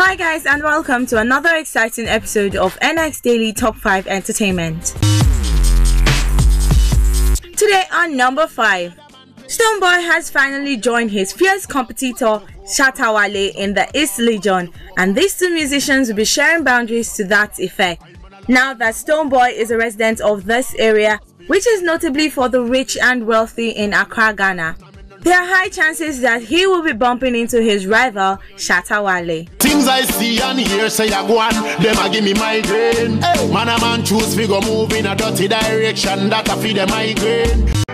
Hi, guys, and welcome to another exciting episode of NX Daily Top 5 Entertainment. Today, on number 5, Stonebwoy has finally joined his fierce competitor Shatta Wale in the East Legion, and these two musicians will be sharing boundaries to that effect. Now that Stonebwoy is a resident of this area, which is notably for the rich and wealthy in Accra, Ghana, there are high chances that he will be bumping into his rival Shatta Wale. Things I see and hear say I go on, them a give me migraine. Hey. Man a man choose fi go move in a dirty direction that a feed them migraine.